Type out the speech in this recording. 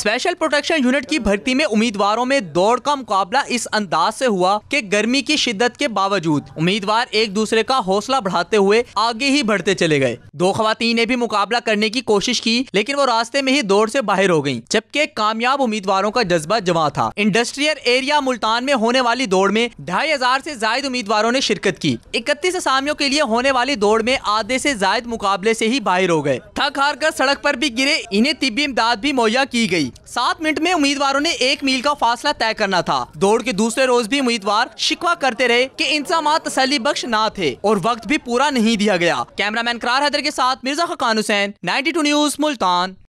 Special protection unit की भर्ती में उम्मीदवारों में दौड़ का मुकाबला इस अंदाज से हुआ कि गर्मी की शिद्दत के बावजूद उम्मीदवार एक दूसरे का हौसला बढ़ाते हुए आगे ही बढ़ते चले गए। दो खातन ने भी मुकाबला करने की कोशिश की, लेकिन वो रास्ते में ही दौड़ से बाहर हो गई जबकि कामयाब उम्मीदवारों का जज्बा जमा था। इंडस्ट्रियल एरिया मुल्तान में होने वाली दौड़ में ढाई हज़ार ऐसी उम्मीदवारों ने शिरकत की। इकतीस असामियों के लिए होने वाली दौड़ में आधे ऐसी जायद मुकाबले ऐसी ही बाहर हो गए। थक हार कर सड़क आरोप भी गिरे, इन्हें तिब्बी इमदाद भी मुहैया की गई सात मिनट में उम्मीदवारों ने एक मील का फासला तय करना था। दौड़ के दूसरे रोज भी उम्मीदवार शिकवा करते रहे कि इंतज़ाम तसली बख्श ना थे और वक्त भी पूरा नहीं दिया गया। कैमरामैन करार हैदर के साथ मिर्ज़ा खकान हुसैन 92 न्यूज़, मुल्तान।